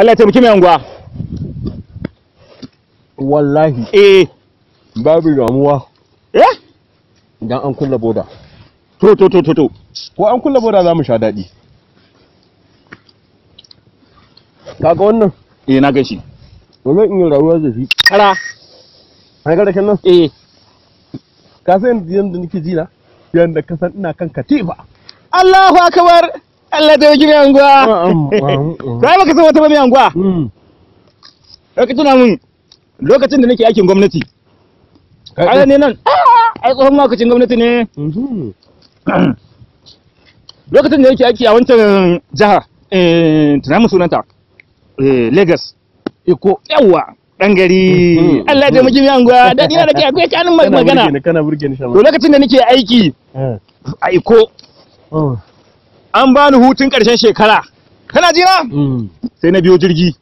Allah ya taimaki mai anguwa wallahi. Eh. Babu damuwa. Eh? Idan an kulla boda. To to to to to. Ko an kulla boda za mu sha daɗi. Kaga wannan? Eh na gan shi. Ba zan iya rayuwa da shi. Kara. Ai ga dakan nan? Eh. Ka san yadda nake ji na? Yanda ka san ina kan katifa. Allahu akbar! Allah ya taimaki mai anguwa kai baka san wata ba mai anguwa Mm. ka tuna mun lokacin da nake aikin gwamnati. Kaga ne nan ah, ai tsohon makacin gwamnati ne. Mhm. lokacin da yake aiki a wancan jiha eh tunamin sunanta eh Lagos. Iko yawa dan gari. Mhm. Allah ya taimaki mai anguwa daɗi na nake akwai kanin kana magana. burge ni kana burge ni to lokacin da nake aiki eh. a Iko oh. An bani hutun ƙarshen shekara. Kana ji na mm. Sai na biyo jirgi.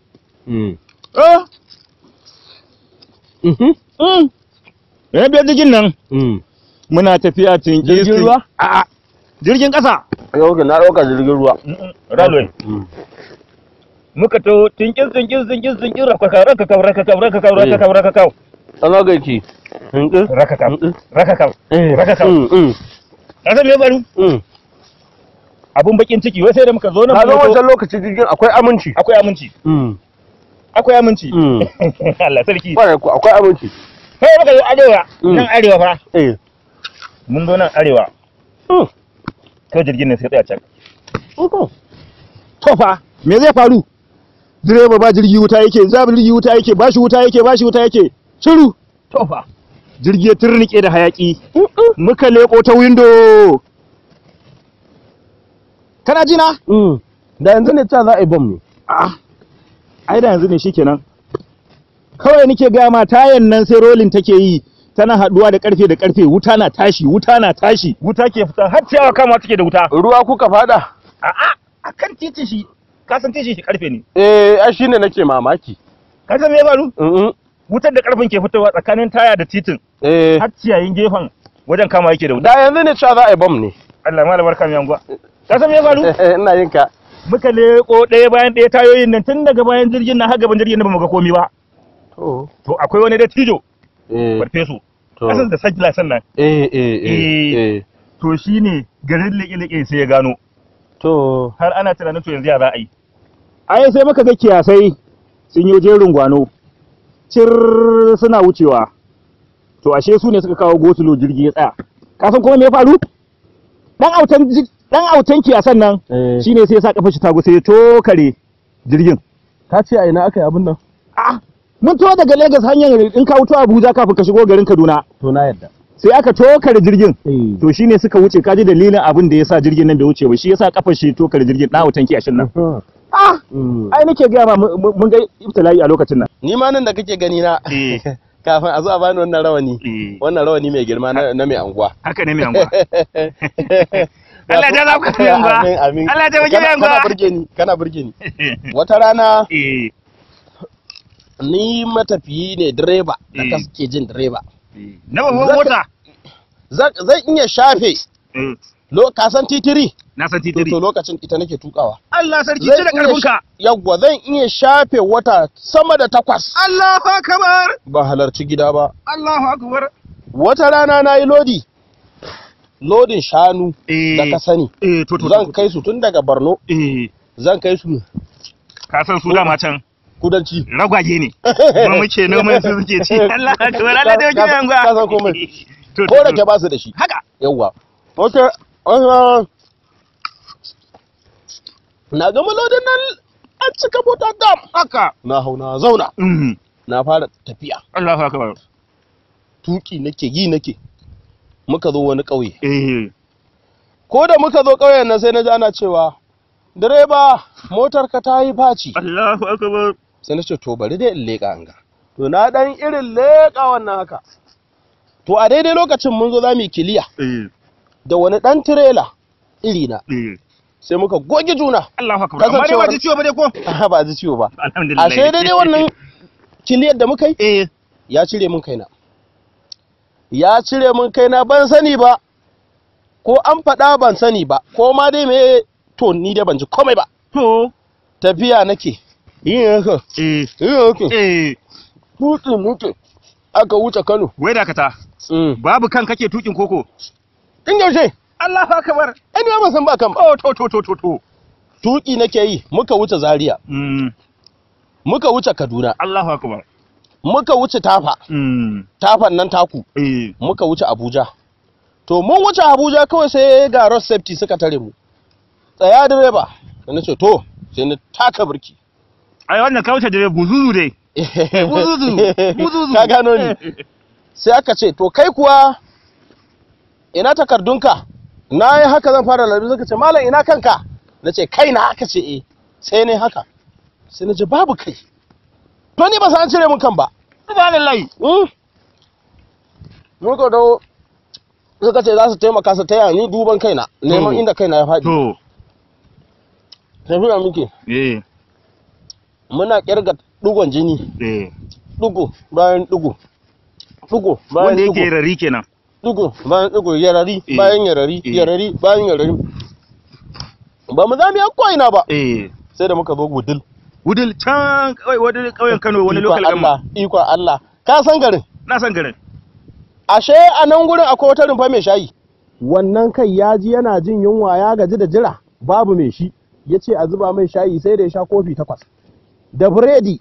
Mm. Eh? Mhm mm. Na biyo jirgin nan. Muna tafiya tinki Jirgin ruwa? a jirgin kasa yau na ɗauka jirgin ruwa. Railway. Muka to tinkis tinkis tinkis tinkis rakakau rakakau rakakau rakakau rakakau rakakau. Ana gaiki hinkin rakakau. Rakakau. Eh rakakau. Mm mm ka san me ya faru? Abun bakin ciki wai sai da muka zo nan ka zo muka zo- wancan lokacin jirgin akwai aminci. Akwai aminci. Mm. Akwai aminci. Mm. Allah sarki. Akwai aminci. Sai muka zo arewa Mm. nan arewa fa. Eh. Mun zo nan arewa. Kai jirgin ne sai tsaya can. To fa me zai faru? Direba ba jirgi wuta yake zabi jirgi wuta yake ba shi wuta yake ba shi wuta yake. Shiru. To fa jirgi ya turnike da hayaki. Muka leko ta window. Kana ji na? Mm. Da yanzu ne ta za a yi bom ne. Ah. Ai da yanzu ne shikenan. Kawai nake ga ma tayan nan sai rolling take yi. Tana haɗuwa da ƙarfe da ƙarfe wuta na tashi wuta na tashi. Wuta ke fita. Har ciyawa kama take da wuta. Ruwa kuka fada a'a akan titi shi. Ka san titi shi ƙarfe ne. Eh ai shine nake mamaki. Ka san me ya faru? Mm wutar da ƙarfin ke fitowa tsakanin taya da titin. Eh. Har ciyayin gefen wajen kama yake da wuta. Da yanzu ne cewa za a yi bom ne. Allah ma barka mai anguwa. Ka san me ya faru? Ina yin ka. Muka leko ɗaya bayan ɗaya tayoyin nan tun daga bayan jirgin nan har gaban jirgin nan ba mu ga komai ba. To. To akwai wani dattijo eh. farfesu. To. Kasan da sagila sannan eh eh eh eh. to shine garin leƙe-leƙe sai ya gano. To. Har ana tunanin to yanzu ya za a yi. Ai sai muka ga kiyasai sun yi jerin gwano. Cir suna wucewa. To ashe su ne suka kawo gosulo jirgi ya tsaya. Kasan kuma me ya faru? Dan autan dan autan kiyasan nan eh. shine sai ya sa kafa shi tago sai ya tokare jirgin. Ka ce a ina aka yi abin nan? Ah mun to daga Lagos hanyar in ka wuto Abuja kafin ka shigo garin Kaduna. To na yadda. Sai aka tokare jirgin. Eh. To shine suka wuce kaji dalilin abin da yasa jirgin nan bai wuce ba shi yasa kafar shi tokare jirgin dan autan kiyashin nan ah Mm. ai nake gaya ma mu- mu- mun ga ibtila'i a lokacin nan. Ni ma nan da kake gani na eh. kafin a zo a bani wannan rawani. Wannan rawani mai girma na mai anguwa. haka ne mai anguwa. Allah ya za ku mai anguwa amin amin. Allah Kana- burge ni kana burge ni. Wata rana eh. ni matafiyi ne direba da Eh. jin direba. Na babban Zaka- mota. zan iya shafe. Eh. Lo ka san titiri? Na san titiri. To lokacin ita nake tukawa. Allah sarki ci da yawwa zan iya shafe wata sama da takwas. Allahu akbar. Ba halarci gida ba. Allahu akbar. Wata rana na yi lodi. Lodin shanu eh. da ka sani. Eh to to zan kai su tun daga borno. Eh. Zan kai su ka san su dama can kudanci. Ragwaje ne. Kuma muke noman su suke ci. Allah akbar Allah da yake mai anguwa Ka san komai. to ko da ke ba su da shi. Haka. Wata wata na gama lodin nan. An cika mota dam. Haka. Na hau na zauna. Mhm na fara tafiya. Allahu akbar. Tuki nake yi nake. Muka zo wani ƙauye. Eh. Ko da muka zo ƙauyen nan sai na ji ana cewa direba motar ka ta yi faci. Allahu akbar. Sai na ce to bari dai in leƙa an ga. To na dan irin leƙa wannan haka. To a daidai lokacin mun zo za mu yi kiliya eh. da wani dan tirela iri na eh. Sai muka goge juna. Allahu akbar. Amma ba ji ciwo ba dai ko? Ba ji ciwo ba. Alhamdulillah. Ashe daidai wannan kiliyar da muka yi eh. ya cire mun kaina. Ya cire mun kaina ban sani ba. Ko an faɗa ban sani ba. Ko ma dai me to ni dai ban ji komai ba. To. Tafiya nake. Yin haka. Eh. Yin haka. Eh. Tuki muke. Aka wuce Kano. Wai dakata. Babu kan kake tukin koko? In yaushe? Allahu akbar. Ai ni ba san ba kan oh to to to to to. Tuki nake yi. Muka wuce Zaria. Mm. Muka wuce Kaduna. Allahu akbar. Muka wuce Tafa. Mm. Tafan nan taku. Eh. Muka wuce Abuja. To mun wuce Abuja kawai sai ga road safety suka tare mu. Tsaya direba. Sai na ce to sai na taka birki. Ai wannan kauce da buzuzu dai. Buzuzu buzuzu. Ka gano ni. Sai aka ce to kai kuwa ina takardunka? Na yi haka zan fara larabi suka ce malam ina kanka? Na ce kai na? Aka ce eh. Sai ne haka. Sai na ce babu kai. To ni ba san cire mun kan ba. Subhanallahi. Mm. muka dawo suka ce za su taimaka su taya ni duban kaina neman inda kaina ya faɗi. To. Tafiya muke. Eh. Muna ƙirga dugon jini. Eh. Dugu bayan dugu dugu bayan wanda dugu yake rari kenan. Dugu bayan dugu yarari Eh. bayan yarari Eh. yarari bayan yarari. Ba mu zami an ko'ina ba. Eh. Sai da muka zo gudul. Wudil can kawai wani kauyen Kano wani Ikon local Allah government ikon Allah. Ka san garin? Na san garin. Ashe a nan gurin akwai wata rumfa mai shayi? Wannan kai ya ji yana jin yunwa ya gaji da jira babu mai shi. Ya ce a zuba mai shayi sai da ya sha kofi takwas. Da biredi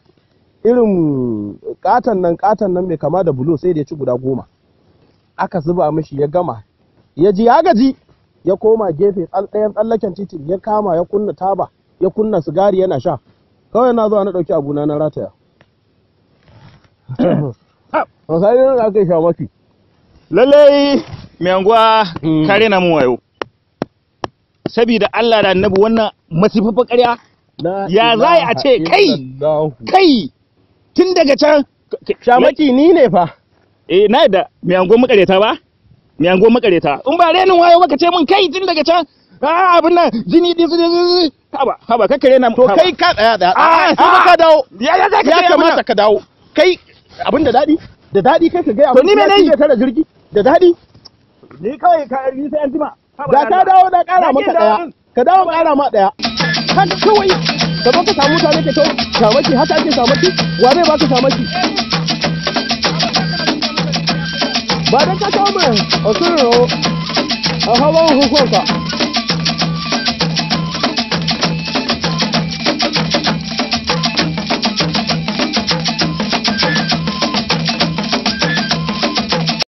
irin katon nan katon nan mai kama da bulo sai da ya ci guda goma. Aka zuba mishi ya gama. Ya ji ya gaji ya koma gefe ɗayan tsallaken titin ya kama ya kunna taba ya kunna sigari yana sha. Kawai na zuwa na ɗauki abuna na rataya a sai da aka yi shamaki lallai mai anguwa Mm. kare na mu wayo sabida Allah da annabi wannan masifafin ƙarya Ya za a ce kai? kai tun daga can Shamaki ni ne fa. eh na yadda mai anguwa makareta ba mai anguwa makareta in ba renin wayo baka ce mun kai tun daga can ah abin nan jini din su haba haba kakkare na To kai ka tsaya da. Ah, sai ka dawo. ya ya za ka Ya kamata ka dawo. Kai abin da daɗi? Da daɗi kai ka gaya To ni me na yi? tare jirgi? Da daɗi? ni kawai ka yi sai an jima Da ka dawo da ƙara Na maka din. Ka dawo ƙara ma. Haka kawai. Ka zo ka samu mutane kawai shamaki haka ake wa zai baka ba ka a sirrin a hawan hukunka